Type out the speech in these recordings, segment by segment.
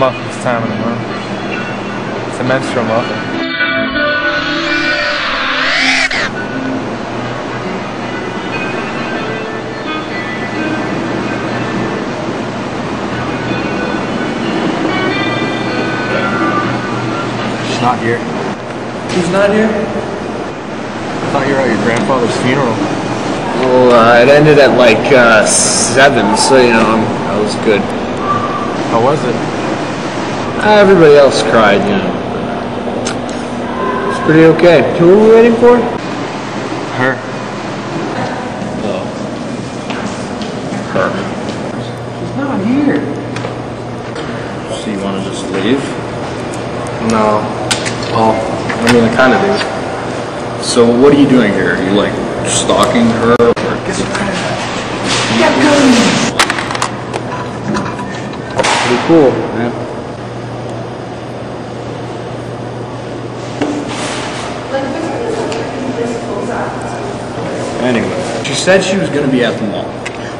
muff this time in the morning. It's a menstrual muffin. She's not here. He's not here? I thought you were at your grandfather's funeral. Well, uh, it ended at like uh, seven, so you know I'm, I was good. How was it? Uh, everybody else cried, you know. It's pretty okay. Who are we waiting for? Her. Oh. Her. She's not here. So you want to just leave? No. Well, I mean, I kind of do. So what are you doing here? Are you like stalking her? Or... Pretty cool, man. Anyway, she said she was going to be at the mall.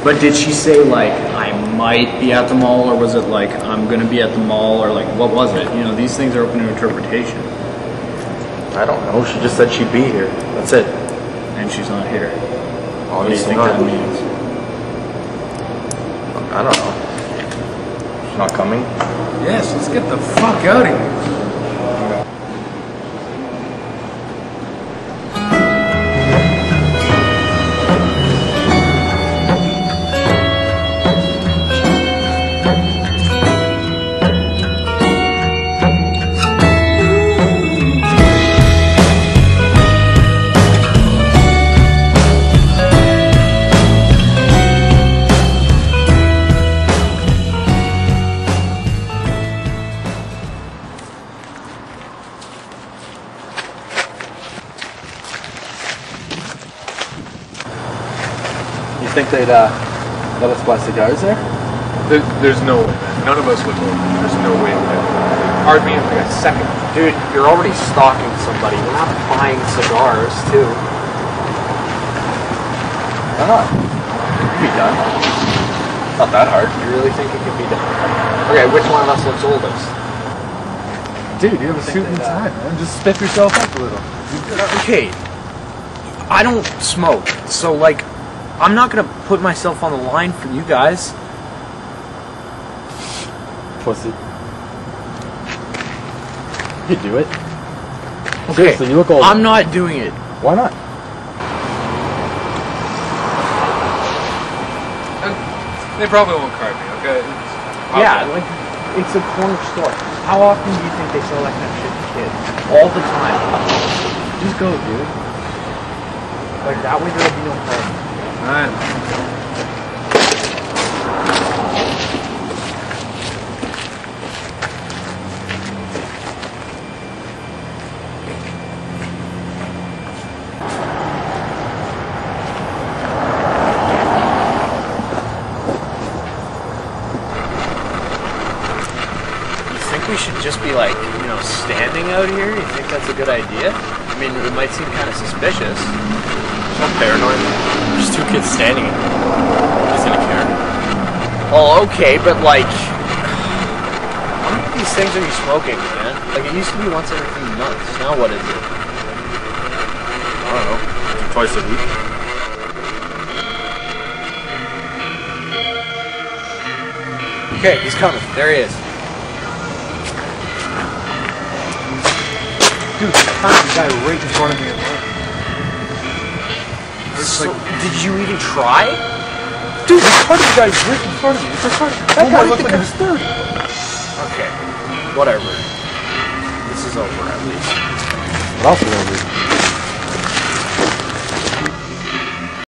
But did she say like I might be at the mall, or was it like I'm going to be at the mall, or like what was it? You know, these things are open to interpretation, I don't know. She just said she'd be here. That's it. and she's not here. What do you think not. that means? I don't know. She's not coming. Yes, let's get the fuck out of here. You think they'd uh, let us buy cigars there? There, there's no way. None of us would. There's no way. Man. Hard me in like a second. Dude, you're already stalking somebody. We're not buying cigars, too. Why not? It could be done. Not that hard. You really think it could be done? Okay, which one of us looks oldest? Dude, you have a suit and tie, man. Just spiff yourself up a little. Okay, I don't smoke, so like, I'm not gonna put myself on the line for you guys. Pussy. You do it. Okay, Seriously, you look old. I'm not doing it. Why not? Uh, they probably won't card me, okay? Yeah, like, it's a corner store. How often do you think they sell that kind of shit to kids? All the time. Just go, dude. Like, that way there'll be no harm. You think we should just be like, you know, standing out here? You think that's a good idea? I mean, it might seem kind of suspicious. So paranoid. There's two kids standing in here. He's gonna care. Oh, okay, but like, how many of these things are you smoking, man? Like, it used to be once every few months. Now what is it? I don't know. Twice a week. Okay, he's coming. There he is. Dude, I found the guy right in front of me at work. So, did you even try? Dude, this part of the guy's right in front of me. It's retarded. That guy looked like he was 30. Okay, whatever. This is over at least. What else is over?